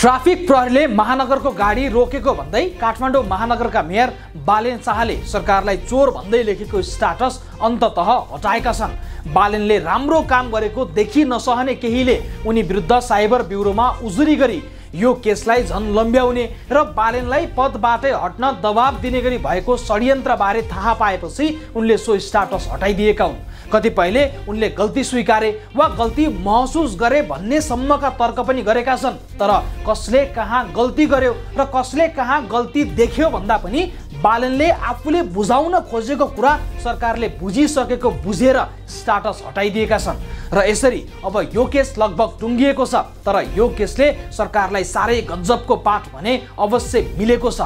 Traffic प्रहरीले महानगरको गाडी रोकेको भन्दै काठमाडौँ महानगरका मेयर बालेन शाहले सरकारलाई चोर भन्दै लेखेको स्टाटस अन्ततः हटाएका छन्। बालेनले राम्रो काम गरेको देखि नसहने केहीले उनी विरुद्ध साइबर ब्युरोमा उजुरी गरी यो केसलाई झन लम्ब्याउने र बालेनलाई पदबाटै हट्न दबाब दिने गरी भएको षड्यन्त्रबारे थाहा पाएपछि उनले सो स्टाटस हटाइदिएका हुन्। कतिपयले उनले गल्ती स्वीकारे वा गल्ती महसुस गरे भन्नेसम्मका तर्क पनि गरेका छन्। तर कसले कहाँ गल्ती गर्यो र कसले कहाँ गल्ती देख्यो भन्दा पनि बालनले आफूले बुझाउन खोजेको कुरा सरकारले बुझिसकेको बुझेर स्टाटस हटाइदिएका छन्। र यसरी अब यो केस लगभग टुङ्गिएको छ तर यो केसले सरकारलाई साह्रै गजबको पाठ भने अवश्य मिलेको छ।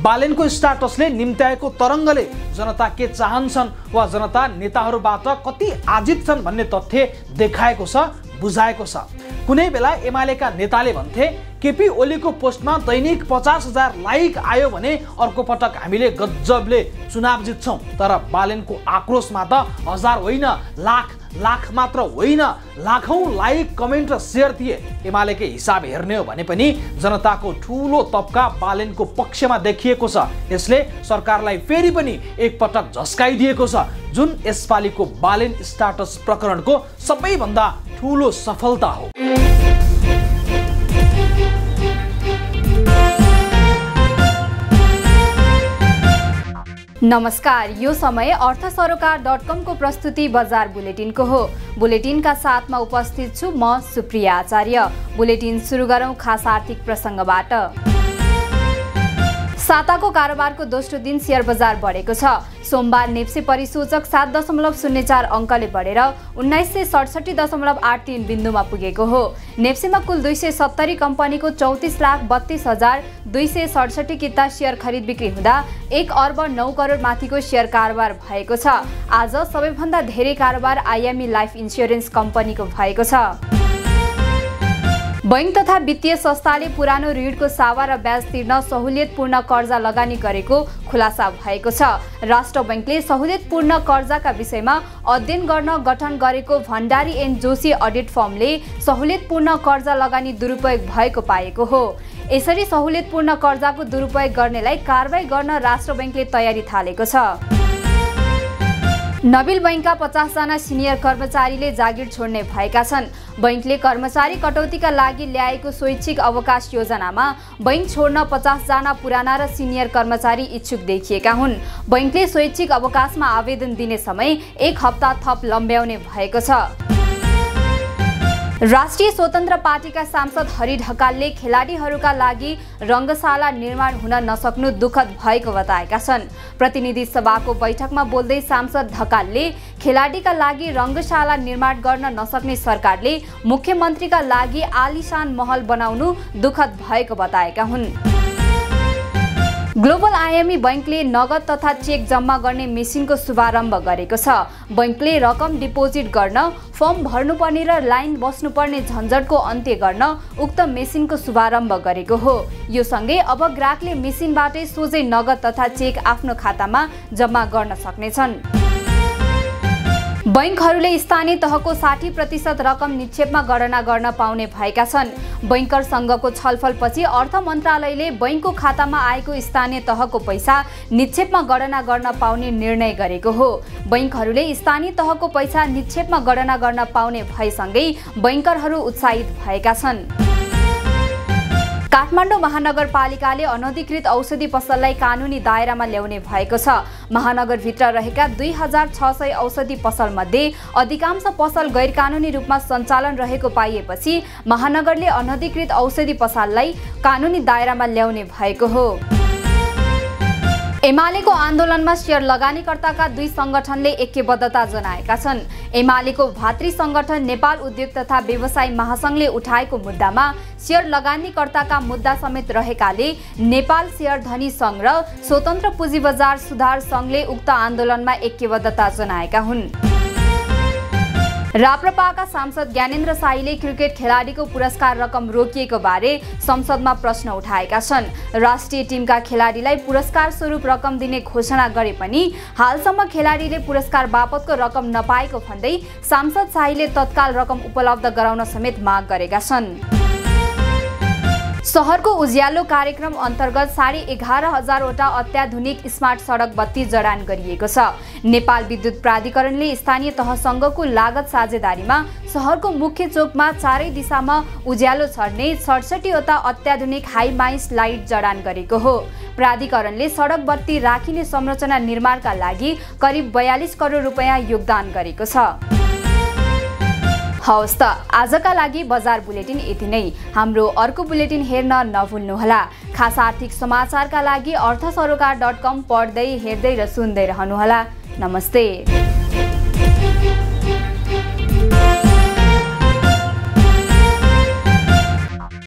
बालेनको स्टाटसले निम्त्याएको तरङ्गले जनता के चाहन्छन् वा जनता नेताहरूबाट कति आजित छन् भन्ने तथ्य देखाएको छ। बुझाएको छ। कुनै बेला एमालेका नेताले भन्थे केपी ओलीको पोस्टमा दैनिक पचास हजार लाइक आयो भने अर्को पटक हामीले गजबले चुनाव जित्छौँ। तर बालेनको आक्रोशमा त हजार होइन लाख लाख मात्र होइन लाखौँ लाइक कमेन्ट र सेयर थिए। एमालेकै हिसाब हेर्ने हो भने पनि जनताको ठुलो तबका बालेनको पक्षमा देखिएको छ। यसले सरकारलाई फेरि पनि एकपटक झस्काइदिएको छ। जुन यसपालिको बालेन स्टाटस प्रकरणको सबैभन्दा ठुलो सफलता हो। नमस्कार यो समय अर्थ सरोकार डट कमको प्रस्तुति बजार बुलेटिनको हो। बुलेटिनका साथमा उपस्थित छु म सुप्रिया आचार्य। बुलेटिन सुरु गरौँ खास आर्थिक प्रसङ्गबाट। साताको कारोबारको दोस्रो दिन सेयर बजार बढेको छ। सोमबार नेप्से परिसूचक सात दशमलव शून्य चार अङ्कले बढेर उन्नाइस सय सडसठी दशमलव आठ तिन बिन्दुमा पुगेको हो। नेप्सेमा कुल दुई सय सत्तरी कम्पनीको चौतिस लाख बत्तिस हजार दुई सय सडसठी किता सेयर खरिद बिक्री हुँदा एक अर्ब नौ करोड माथिको सेयर कारोबार भएको छ। आज सबैभन्दा धेरै कारोबार आइएमई लाइफ इन्सुरेन्स कम्पनीको भएको छ। बैङ्क तथा वित्तीय संस्थाले पुरानो ऋणको सावा र ब्याज तिर्न सहुलियतपूर्ण कर्जा लगानी गरेको खुलासा भएको छ। राष्ट्र बैङ्कले सहुलियतपूर्ण कर्जाका विषयमा अध्ययन गर्न गठन गरेको भण्डारी एन्ड जोशी अडिट फर्मले सहुलियतपूर्ण कर्जा लगानी दुरुपयोग भएको पाएको हो। यसरी सहुलियतपूर्ण कर्जाको दुरुपयोग गर्नेलाई कारवाही गर्न राष्ट्र बैङ्कले तयारी थालेको छ। नबिल बैङ्कका पचासजना सिनियर कर्मचारीले जागिर छोड्ने भएका छन्। बैङ्कले कर्मचारी कटौतीका लागि ल्याएको स्वैच्छिक अवकाश योजनामा बैङ्क छोड्न पचासजना पुराना र सिनियर कर्मचारी इच्छुक देखिएका हुन्। बैङ्कले स्वैच्छिक अवकाशमा आवेदन दिने समय एक हप्ता थप लम्ब्याउने भएको छ। राष्ट्रिय स्वतन्त्र पार्टीका सांसद हरि ढकालले खेलाडीहरूका लागि रङ्गशाला निर्माण हुन नसक्नु दुःखद भएको बताएका छन्। प्रतिनिधि सभाको बैठकमा बोल्दै सांसद ढकालले खेलाडीका लागि रङ्गशाला निर्माण गर्न नसक्ने सरकारले मुख्यमन्त्रीका लागि आलिशान महल बनाउनु दुःखद भएको बताएका हुन्। ग्लोबल आइएमई बैङ्कले नगद तथा चेक जम्मा गर्ने मेसिनको शुभारम्भ गरेको छ। बैङ्कले रकम डिपोजिट गर्न फर्म भर्नुपर्ने र लाइन बस्नुपर्ने झन्झटको अन्त्य गर्न उक्त मेसिनको शुभारम्भ गरेको हो। यो सँगै अब ग्राहकले मेसिनबाटै सोझै नगद तथा चेक आफ्नो खातामा जम्मा गर्न सक्नेछन्। बैङ्कहरूले स्थानीय तहको साठी प्रतिशत रकम निक्षेपमा गणना गर्न पाउने भएका छन्। बैङ्कर सङ्घको छलफलपछि अर्थ मन्त्रालयले बैङ्कको खातामा आएको स्थानीय तहको पैसा निक्षेपमा गणना गर्न पाउने निर्णय गरेको हो। बैङ्कहरूले स्थानीय तहको पैसा निक्षेपमा गणना गर्न पाउने भएसँगै बैङ्करहरू उत्साहित भएका छन्। काठमाडौँ महानगरपालिकाले अनधिकृत औषधि पसललाई कानुनी दायरामा ल्याउने भएको छ। महानगरभित्र रहेका दुई हजार छ सय औषधि पसलमध्ये अधिकांश पसल गैर कानुनी रूपमा सञ्चालन रहेको पाइएपछि महानगरले अनधिकृत औषधि पसललाई कानुनी दायरामा ल्याउने भएको हो। एमालेको आन्दोलनमा सेयर लगानीकर्ताका दुई सङ्गठनले ऐक्यबद्धता जनाएका छन्। एमालेको भातृ सङ्गठन नेपाल उद्योग तथा व्यवसाय महासङ्घले उठाएको मुद्दामा सेयर लगानीकर्ताका मुद्दा समेत रहेकाले नेपाल सेयर धनी सङ्घ र स्वतन्त्र पुँजी बजार सुधार सङ्घले उक्त आन्दोलनमा ऐक्यबद्धता जनाएका हुन्। राप्रपाका सांसद ज्ञानेन्द्र साईले क्रिकेट खेलाडीको पुरस्कार रकम रोकिएको बारे संसदमा प्रश्न उठाएका छन्। राष्ट्रिय टिमका खेलाडीलाई पुरस्कार स्वरूप रकम दिने घोषणा गरे पनि हालसम्म खेलाडीले पुरस्कार बापतको रकम नपाएको भन्दै सांसद शाहीले तत्काल रकम उपलब्ध गराउन समेत माग गरेका छन्। सहरको उज्यालो कार्यक्रम अन्तर्गत साढे एघार हजारवटा अत्याधुनिक स्मार्ट सडक बत्ती जडान गरिएको छ। नेपाल विद्युत प्राधिकरणले स्थानीय तहसँगको लागत साझेदारीमा सहरको मुख्य चोकमा चारै दिशामा उज्यालो छर्ने सडसठीवटा अत्याधुनिक हाइमाइस लाइट जडान गरेको हो। प्राधिकरणले सडक बत्ती राखिने संरचना निर्माणका लागि करिब बयालिस करोड रुपियाँ योगदान गरेको छ। हवस् त। आजका लागि बजार बुलेटिन यति नै। हाम्रो अर्को बुलेटिन हेर्न नभुल्नुहोला। खास आर्थिक समाचारका लागि अर्थ सरोकार डट कम पढ्दै हेर्दै र सुन्दै रहनुहोला। नमस्ते।